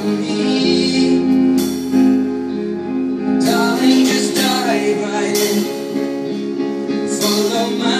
Darling, just dive right in. Follow my